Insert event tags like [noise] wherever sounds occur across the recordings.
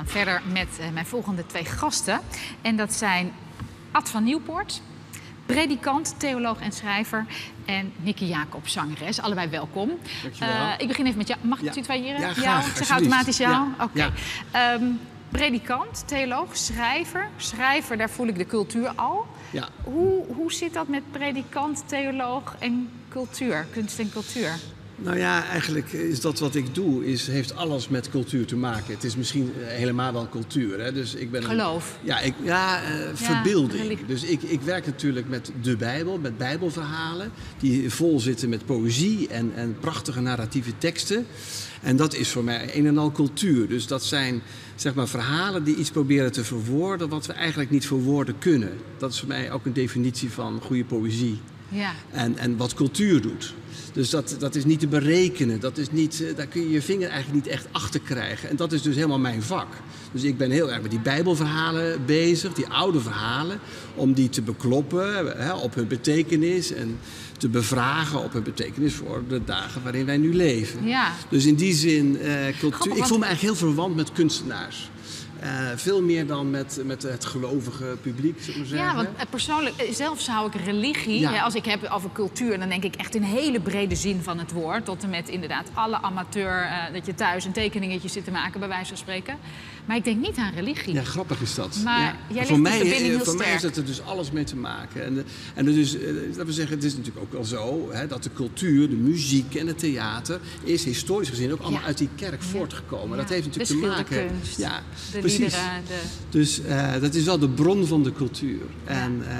gaan verder met eh, mijn volgende twee gasten. En dat zijn Ad van Nieuwpoort, predikant, theoloog en schrijver. En Nicky Jacob, zangeres. Allebei welkom. Dankjewel. Uh, ik begin even met jou. Mag ik Ja. tutoyeren? Ja, graag, jou? Ik zeg automatisch jou? Ja, Oké. Ehm, predikant, theoloog, schrijver. Schrijver, daar voel ik de cultuur al. Ja, Hoe, hoe zit dat met predikant, theoloog en cultuur, kunst en cultuur? Nou ja, eigenlijk is dat wat ik doe, is, heeft alles met cultuur te maken. Het is misschien eh, helemaal wel cultuur. Hè? Dus ik ben een- Geloof. Ja, ik, ja, eh, verbeelding. religie. Dus ik, ik werk natuurlijk met de Bijbel, met Bijbelverhalen, die vol zitten met poëzie en, en prachtige narratieve teksten. En dat is voor mij een en al cultuur. Dus dat zijn zeg maar, verhalen die iets proberen te verwoorden wat we eigenlijk niet verwoorden kunnen. Dat is voor mij ook een definitie van goede poëzie. Ja. En, en wat cultuur doet. Dus dat, dat is niet te berekenen. Dat is niet, eh, daar kun je je vinger eigenlijk niet echt achter krijgen. En dat is dus helemaal mijn vak. Dus ik ben heel erg met die Bijbelverhalen bezig, die oude verhalen, om die te bekloppen hè, op hun betekenis en te bevragen op hun betekenis voor de dagen waarin wij nu leven. Ja. Dus in die zin, eh, cultuur. Grappig, ik voel me eigenlijk heel verwant met kunstenaars. Eh, veel meer dan met, met het gelovige publiek, zullen we maar zeggen. Ja, want eh, persoonlijk, eh, zelf zou ik religie, Ja. hè, als ik heb over cultuur, dan denk ik echt in hele brede zin van het woord. Tot en met inderdaad alle amateur, dat je thuis een tekeningetje zit te maken, bij wijze van spreken. Maar ik denk niet aan religie. Ja, grappig is dat. Maar ja. jij legt voor mij, eh, heel voor mij heeft het er dus alles mee te maken. En, de- en dus, eh, laten we zeggen, het is natuurlijk ook wel zo hè, dat de cultuur, de muziek en het theater is historisch gezien ook allemaal Ja. uit die kerk voortgekomen. Dat heeft natuurlijk de te maken. schilderkunst, Ja, de precies. liederen, de... Dus eh, dat is wel de bron van de cultuur. En eh,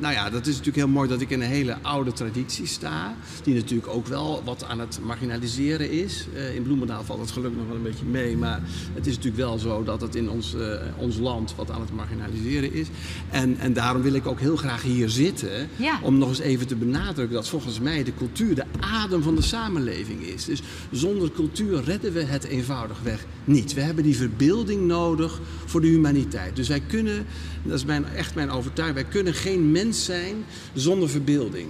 nou ja, dat is natuurlijk heel mooi dat ik in een hele oude traditie sta. Die natuurlijk ook wel wat aan het marginaliseren is. Eh, in Bloemendaal valt het gelukkig nog wel een beetje mee. Maar het is natuurlijk wel zo dat het in ons, eh, ons land wat aan het marginaliseren is. En, en daarom wil ik ook heel graag hier zitten. Ja. Om nog eens even te benadrukken dat volgens mij de cultuur de adem van de samenleving is. Dus zonder cultuur redden we het eenvoudigweg niet. We hebben die verbeelding nodig voor de humaniteit. Dus wij kunnen, dat is mijn, echt mijn overtuiging, wij kunnen geen mens zijn zonder verbeelding.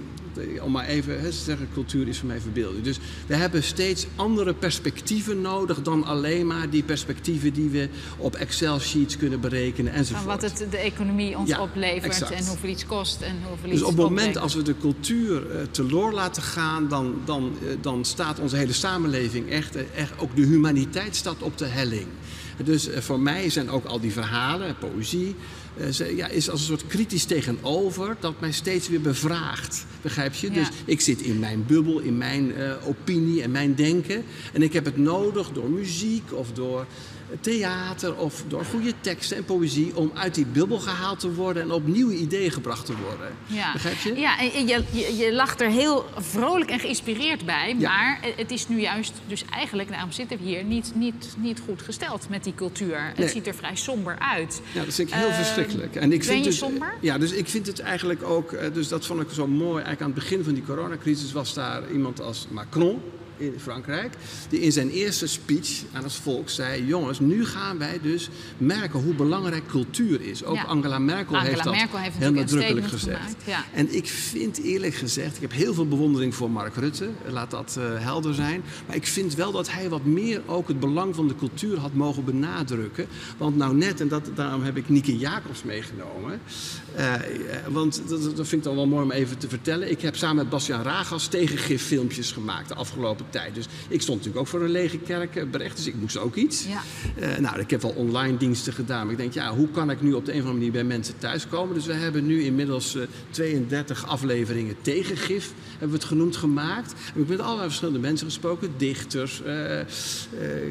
Om maar even te zeggen, cultuur is voor mij verbeelding. Dus we hebben steeds andere perspectieven nodig dan alleen maar die perspectieven die we op Excel-sheets kunnen berekenen enzovoort. Van wat het de economie ons Ja, oplevert exact. en hoeveel iets kost en hoeveel Dus iets op het moment als we de cultuur eh, teloor laten gaan, dan, dan, eh, dan staat onze hele samenleving echt, eh, echt, ook de humaniteit staat op de helling. Dus eh, voor mij zijn ook al die verhalen, poëzie, eh, ze- ja, is als een soort kritisch tegenover dat mij steeds weer bevraagt. Begrijp je? Ja. Dus ik zit in mijn bubbel, in mijn eh, opinie en mijn denken. En ik heb het nodig door muziek of door theater of door goede teksten en poëzie om uit die bubbel gehaald te worden en op nieuwe ideeën gebracht te worden. Ja. Begrijp je? Ja, en je, je, je lacht er heel vrolijk en geïnspireerd bij. Ja. Maar het is nu juist, dus eigenlijk, daarom zitten we hier, niet, niet, niet goed gesteld met die cultuur. Nee. Het ziet er vrij somber uit. Ja, dat vind ik heel Eh, verschrikkelijk. En ik ben vind je dus, somber? Ja, dus ik vind het eigenlijk ook, eh, dus dat vond ik zo mooi. Eigenlijk aan het begin van die coronacrisis was daar iemand als Macron in Frankrijk, die in zijn eerste speech aan het volk zei: Jongens, nu gaan wij dus merken hoe belangrijk cultuur is. Ook Ja. Angela Merkel Angela heeft dat Merkel heeft heel nadrukkelijk gezegd. ja. En ik vind eerlijk gezegd, ik heb heel veel bewondering voor Mark Rutte, laat dat eh, helder zijn. Maar ik vind wel dat hij wat meer ook het belang van de cultuur had mogen benadrukken. Want nou net, en dat, daarom heb ik Nieke Jacobs meegenomen. eh, eh, want dat, dat vind ik dan wel mooi om even te vertellen. Ik heb samen met Bastiaan Ragas tegengiffilmpjes gemaakt de afgelopen tijd. Dus ik stond natuurlijk ook voor een lege kerk, eh, berecht, dus ik moest ook iets. Ja. Eh, nou, ik heb wel online diensten gedaan. Maar ik denk, ja, hoe kan ik nu op de een of andere manier bij mensen thuiskomen? Dus we hebben nu inmiddels eh, 32 afleveringen tegengif, hebben we het genoemd, gemaakt. We hebben met allerlei verschillende mensen gesproken. Dichters, eh, eh,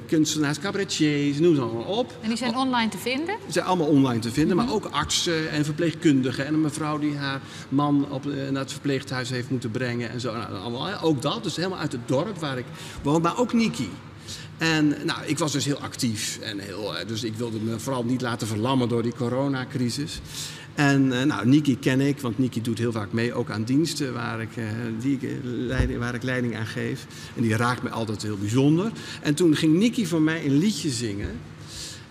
kunstenaars, cabaretiers, noem ze allemaal op. En die zijn online te vinden. Ze zijn allemaal online te vinden, maar ook artsen en verpleegkundigen. En een mevrouw die haar man op, eh, naar het verpleeghuis heeft moeten brengen en zo. Nou, allemaal, ook dat, dus helemaal uit het dorp waar. Maar ook Niki. En nou, ik was dus heel actief. En heel, eh, dus ik wilde me vooral niet laten verlammen door die coronacrisis. En eh, nou, Niki ken ik, want Niki doet heel vaak mee, ook aan diensten waar ik, eh, die waar ik leiding aan geef. En die raakt me altijd heel bijzonder. En toen ging Niki voor mij een liedje zingen.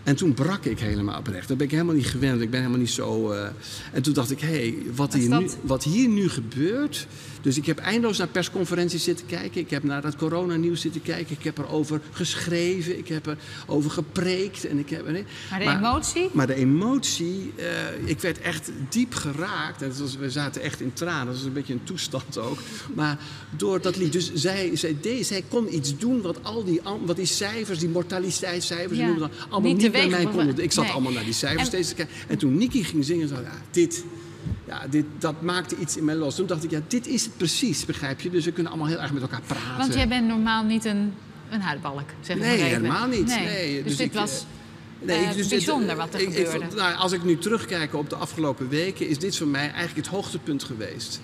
En toen brak ik helemaal oprecht. Dat ben ik helemaal niet gewend. Ik ben helemaal niet zo. Uh... En toen dacht ik, hé, hey, wat, hier nu, wat hier nu gebeurt. Dus ik heb eindeloos naar persconferenties zitten kijken. Ik heb naar dat coronanieuws zitten kijken. Ik heb erover geschreven. Ik heb erover gepreekt. En ik heb, maar de emotie? Maar de emotie, uh, ik werd echt diep geraakt. En was, we zaten echt in tranen. Dat was een beetje een toestand ook. Maar door dat lied. Dus zij, zij, deed, zij kon iets doen wat al die, wat die cijfers, die mortaliteitscijfers, ja. allemaal niet, niet bij mij konden. Ik zat allemaal naar die cijfers en, steeds te kijken. En toen Nicky ging zingen, zei ja, dit, ja, dit, dat maakte iets in mij los. Toen dacht ik, ja, dit is het precies, begrijp je? Dus we kunnen allemaal heel erg met elkaar praten. Want jij bent normaal niet een, een huidbalk, zeg maar Nee, helemaal niet. Nee. Dus, dus dit was... Nee, uh, dus bijzonder wat er ik, gebeurde. Ik, nou, als ik nu terugkijk op de afgelopen weken, is dit voor mij eigenlijk het hoogtepunt geweest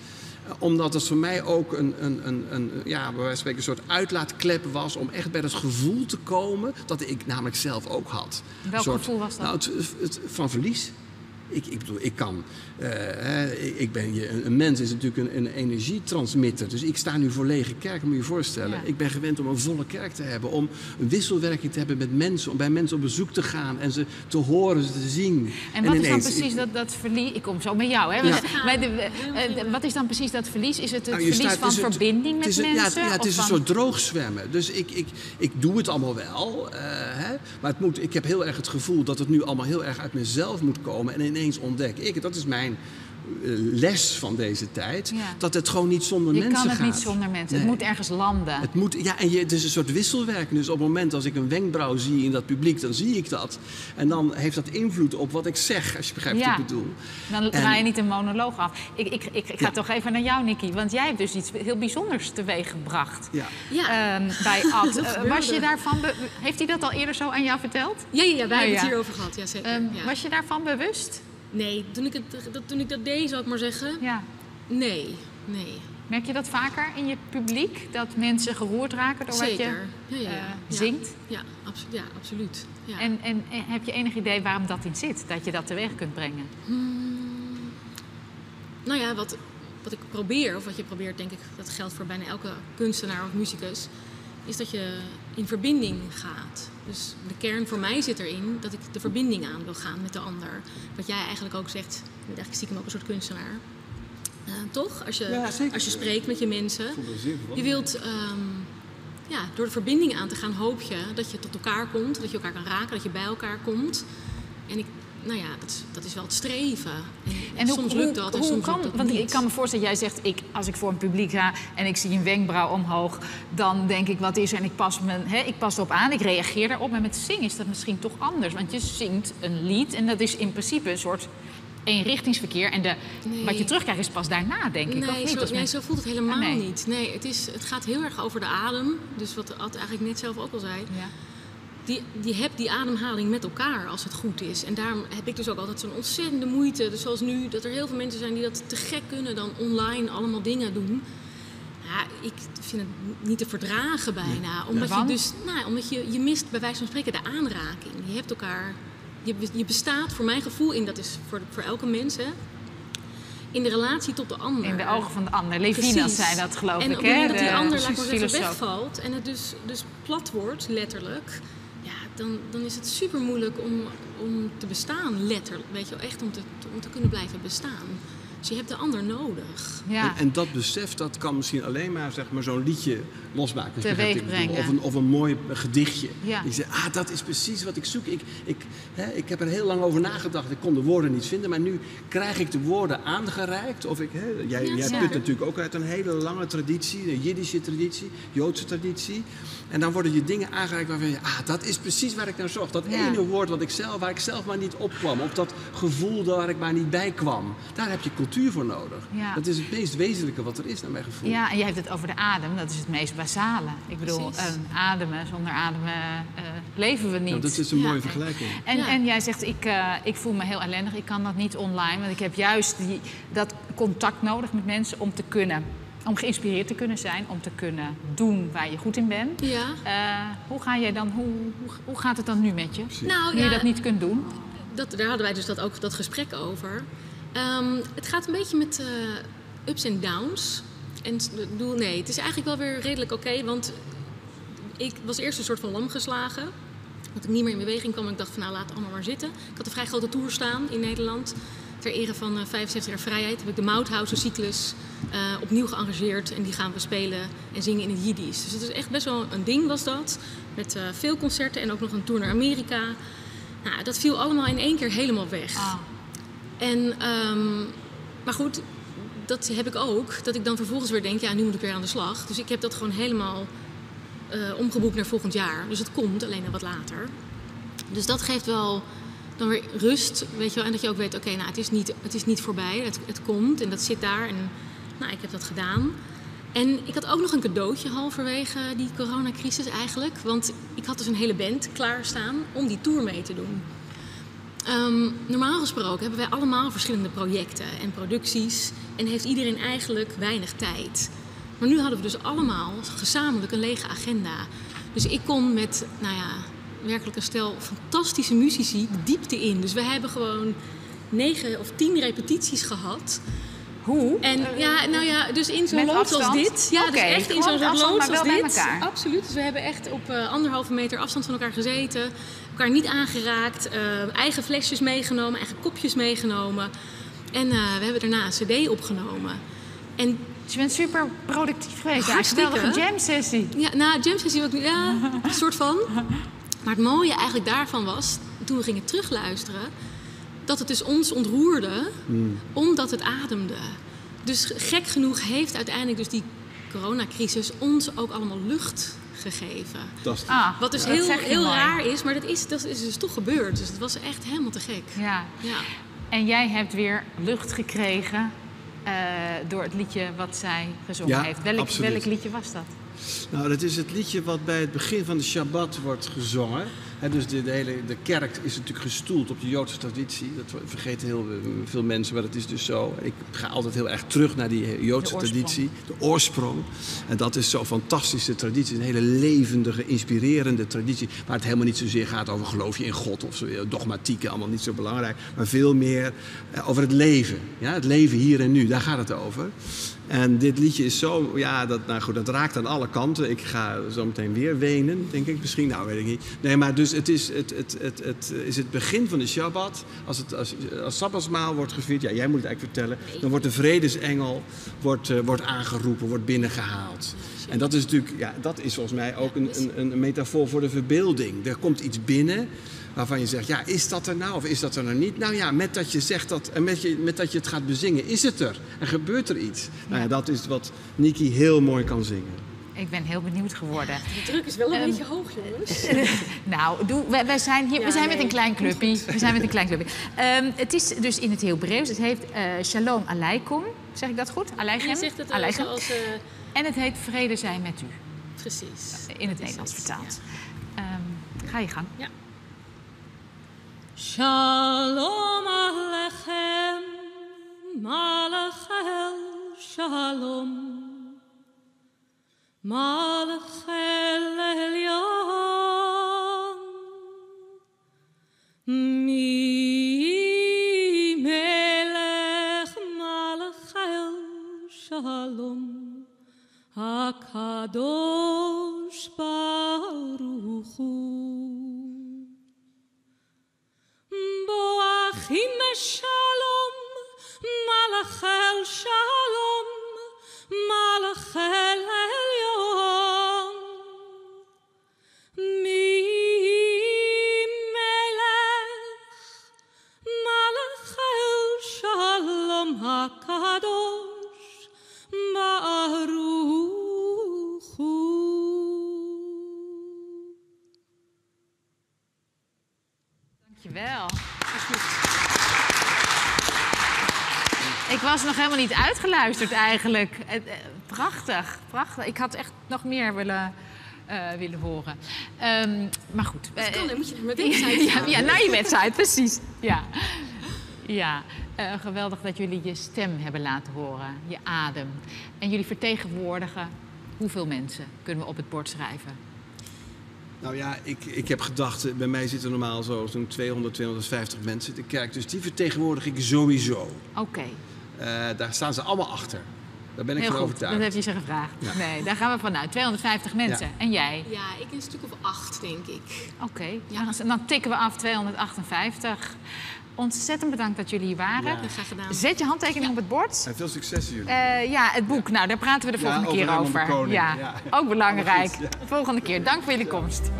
omdat het voor mij ook een, een, een, een, ja, bij wijze van spreken een soort uitlaatklep was om echt bij het gevoel te komen dat ik namelijk zelf ook had. Welk gevoel was dat? Nou, het, van verlies. Ik, ik bedoel, ik kan. Uh, ik ben, je, een mens is natuurlijk een, een, energietransmitter. Dus ik sta nu voor lege kerk, moet je je voorstellen. Ik ben gewend om een volle kerk te hebben. Om een wisselwerking te hebben met mensen. Om bij mensen op bezoek te gaan en ze te horen, ze te zien. En wat is dan precies dat, dat verlies? Ik kom zo met jou, hè? Ja. De, uh, wat is dan precies dat verlies? Is het het nou, verlies van verbinding met mensen? Ja, ja, het is een soort droogzwemmen. Dus ik, ik, ik doe het allemaal wel. Uh, hè? Maar het moet, ik heb heel erg het gevoel dat het nu allemaal heel erg uit mezelf moet komen. En ineens ontdek. Ik, dat is mijn les van deze tijd. Dat het gewoon niet zonder je mensen gaat. Je kan het niet zonder mensen. Het moet ergens landen. Het moet, ja, en je, het is een soort wisselwerking. Dus op het moment als ik een wenkbrauw zie in dat publiek, dan zie ik dat. En dan heeft dat invloed op wat ik zeg, als je begrijpt wat ik bedoel. Dan draai je niet een monoloog af. Ik, ik, ik, ik ga toch even naar jou, Nicky. Want jij hebt dus iets heel bijzonders teweeg gebracht. Ja. ja. Um, [laughs] bij Ad. Uh, was je daarvan... Heeft hij dat al eerder zo aan jou verteld? Ja, ja, ja wij hebben het hierover gehad. Ja, zeker. Um, was je daarvan bewust? Nee, toen ik, het, dat, toen ik dat deed, zou ik maar zeggen. Ja. Nee, nee. Merk je dat vaker in je publiek? Dat mensen geroerd raken door wat je ja, ja, uh, zingt? Ja, absolu ja absoluut. Ja. En, en, en, heb je enig idee waarom dat in zit? Dat je dat teweeg kunt brengen? Hmm. Nou ja, wat, wat ik probeer, of wat je probeert, denk ik, dat geldt voor bijna elke kunstenaar of muzikus, is dat je in verbinding gaat. Dus de kern voor mij zit erin dat ik de verbinding aan wil gaan met de ander. Wat jij eigenlijk ook zegt, je bent eigenlijk stiekem ook een soort kunstenaar. Uh, toch? Als je, als je spreekt met je mensen. Je wilt, um, ja, door de verbinding aan te gaan, hoop je dat je tot elkaar komt, dat je elkaar kan raken, dat je bij elkaar komt. En ik nou ja, dat is, dat is wel het streven. En, soms lukt dat en soms kan, lukt dat Want niet. ik kan me voorstellen, jij zegt, ik, als ik voor een publiek ga en ik zie een wenkbrauw omhoog, dan denk ik, wat is er? En ik pas, me, hè, ik pas erop aan, ik reageer daarop. Maar met zingen is dat misschien toch anders. Want je zingt een lied en dat is in principe een soort eenrichtingsverkeer. En de, wat je terugkrijgt is pas daarna, denk ik. Nee, niet? Zo, nee zo voelt het helemaal ah, niet. Nee, het, is, het gaat heel erg over de adem. Dus wat Ad eigenlijk net zelf ook al zei. Ja die, die hebt die ademhaling met elkaar als het goed is. En daarom heb ik dus ook altijd zo'n ontzettende moeite. Dus zoals nu, dat er heel veel mensen zijn die dat te gek kunnen, dan online allemaal dingen doen. Ja, ik vind het niet te verdragen bijna. Omdat je dus, nou, omdat je, je mist bij wijze van spreken de aanraking. Je hebt elkaar, je, je bestaat voor mijn gevoel, in dat is voor, voor elke mens, hè, in de relatie tot de ander. In de ogen van de ander. Levinas zei dat, geloof en ik. En op het moment dat die ander, laat maar zeggen, wegvalt en het dus, dus plat wordt, letterlijk dan, dan is het super moeilijk om, om te bestaan, letterlijk. Weet je wel, echt om te, om te kunnen blijven bestaan. Dus je hebt de ander nodig. Ja. En, en, dat besef, dat kan misschien alleen maar, zeg maar zo'n liedje losmaken. Teweeg brengen. Of een, of een mooi gedichtje. Ja. Je zegt, ah, dat is precies wat ik zoek. Ik, ik, hè, ik heb er heel lang over nagedacht. Ik kon de woorden niet vinden. Maar nu krijg ik de woorden aangereikt. Of ik, hè, jij jij put natuurlijk ook uit een hele lange traditie. Een Jiddische traditie, Joodse traditie. En dan worden je dingen aangereikt waarvan je, ah, dat is precies waar ik naar zocht. Dat ene woord wat ik zelf, waar ik zelf maar niet op kwam. Of dat gevoel waar ik maar niet bij kwam. Daar heb je cultuur voor nodig. Dat is het meest wezenlijke wat er is, naar mijn gevoel. Ja, en je hebt het over de adem. Dat is het meest basale. Ik bedoel, uh, ademen, zonder ademen uh, leven we niet. Nou, dat is een mooie vergelijking. En, en jij zegt, ik, uh, ik voel me heel ellendig. Ik kan dat niet online. Want ik heb juist die, dat contact nodig met mensen om te kunnen om geïnspireerd te kunnen zijn, om te kunnen doen waar je goed in bent. Ja. Uh, hoe, ga jij dan, hoe, hoe, hoe, gaat het dan nu met je? Nou, nu je dat niet kunt doen? Dat, daar hadden wij dus dat ook dat gesprek over. Um, het gaat een beetje met uh, ups en downs. En doel, nee, het is eigenlijk wel weer redelijk oké, want ik was eerst een soort van lam geslagen. dat ik niet meer in beweging kwam. En ik dacht van nou laat het allemaal maar zitten. Ik had een vrij grote tour staan in Nederland. Ter ere van uh, 75 jaar vrijheid heb ik de Mauthausen cyclus uh, opnieuw geëngageerd. En die gaan we spelen en zingen in het Jiddisch. Dus dat is echt best wel een ding was dat. Met veel concerten en ook nog een tour naar Amerika. Nou, dat viel allemaal in één keer helemaal weg. En, um, maar goed, dat heb ik ook. Dat ik dan vervolgens weer denk, ja, nu moet ik weer aan de slag. Dus ik heb dat gewoon helemaal uh, omgeboekt naar volgend jaar. Dus het komt, alleen nog wat later. Dus dat geeft wel dan weer rust, weet je wel. En dat je ook weet, oké, nou, het is niet, het is niet voorbij. Het, het komt en dat zit daar. En nou, ik heb dat gedaan. En ik had ook nog een cadeautje halverwege die coronacrisis eigenlijk. Want ik had dus een hele band klaarstaan om die tour mee te doen. Um, normaal gesproken hebben wij allemaal verschillende projecten en producties. En heeft iedereen eigenlijk weinig tijd. Maar nu hadden we dus allemaal gezamenlijk een lege agenda. Dus ik kon met, nou ja, werkelijk een stel fantastische muzici de diepte in. Dus we hebben gewoon negen of tien repetities gehad. Hoe? En ja, nou ja, dus in zo'n loods als dit. Ja, dus echt in zo'n loods als dit. Absoluut. Dus we hebben echt op uh, anderhalve meter afstand van elkaar gezeten. Elkaar niet aangeraakt. Uh, eigen flesjes meegenomen, eigen kopjes meegenomen. En uh, we hebben daarna een cd opgenomen. En dus je bent super productief geweest. Ja, een jam sessie. Ja, nou, jam sessie ook ja, een soort van. Maar het mooie eigenlijk daarvan was, toen we gingen terugluisteren, dat het dus ons ontroerde, mm. omdat het ademde. Dus gek genoeg heeft uiteindelijk dus die coronacrisis ons ook allemaal lucht gegeven. Ah, Wat dus heel, heel raar is, maar dat is, dat is dus toch gebeurd. Dus het was echt helemaal te gek. Ja. ja. En jij hebt weer lucht gekregen uh, door het liedje wat zij gezongen ja, heeft. Welk, welk liedje was dat? Nou, dat is het liedje wat bij het begin van de Shabbat wordt gezongen. He, dus de, de, hele, de kerk is natuurlijk gestoeld op de Joodse traditie. Dat vergeten heel veel mensen, maar dat is dus zo. Ik ga altijd heel erg terug naar die Joodse de traditie, de oorsprong. En dat is zo'n fantastische traditie, een hele levendige, inspirerende traditie. Waar het helemaal niet zozeer gaat over geloof je in God of zo, dogmatiek, allemaal niet zo belangrijk. Maar veel meer over het leven. Ja, het leven hier en nu, daar gaat het over. En dit liedje is zo, ja, dat, nou goed, dat raakt aan alle kanten. Ik ga zo meteen weer wenen, denk ik misschien. Nou, weet ik niet. Nee, maar dus het is het, het, het, het, is het begin van de Shabbat. Als het als, als Sabbatsmaal wordt gevierd, ja, jij moet het eigenlijk vertellen. Dan wordt de vredesengel wordt, uh, wordt aangeroepen, wordt binnengehaald. En dat is natuurlijk, ja, dat is volgens mij ook een, een, een metafoor voor de verbeelding. Er komt iets binnen waarvan je zegt, ja, is dat er nou of is dat er nou niet? Nou ja, met dat je zegt dat en met, je, met dat je het gaat bezingen, is het er. En gebeurt er iets. Nou ja, dat is wat Niki heel mooi kan zingen. Ik ben heel benieuwd geworden. De druk is wel een um, beetje hoog, jongens. [laughs] nou, doe, wij, wij, zijn hier, ja, we zijn nee, met een klein clubje. We zijn met een klein clubje. Um, het is dus in het Hebreeuws. Het heeft uh, Shalom Aleikum. Zeg ik dat goed? Aleichem? Je zegt het zoals... Uh... En het heet Vrede zijn met u. Precies. In het Nederlands vertaald. Ja. Um, ga je gang. Ja. Shalom Alechem, Malachel, Shalom, Malachel was nog helemaal niet uitgeluisterd eigenlijk. Prachtig, prachtig. Ik had echt nog meer willen, uh, willen horen. Um, maar goed. Dat kan, dan moet je meteen zijn. [laughs] ja, ja, naar je website, precies. Ja, ja. Uh, geweldig dat jullie je stem hebben laten horen, je adem. En jullie vertegenwoordigen hoeveel mensen kunnen we op het bord schrijven? Nou ja, ik, ik heb gedacht, bij mij zitten normaal zo zo'n 200, 250 mensen in de kerk. Dus die vertegenwoordig ik sowieso. Oké. Okay. Uh, daar staan ze allemaal achter. Daar ben ik Heel van goed, overtuigd. dat heb je ze gevraagd. Ja. Nee, daar gaan we vanuit. 250 mensen. Ja. En jij? Ja, ik een stuk of acht, denk ik. Oké, Ja. dan, dan tikken we af 258. Ontzettend bedankt dat jullie hier waren. Ja. Ja, graag gedaan. Zet je handtekening op het bord. En veel succes jullie. Eh, ja, het boek. Nou, daar praten we de Ja, volgende over keer over. Ja, Ja. ook belangrijk. Volgende keer. Dank voor jullie komst.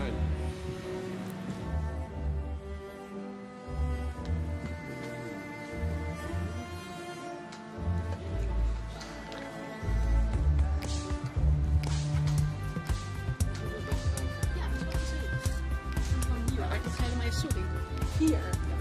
my sweet here.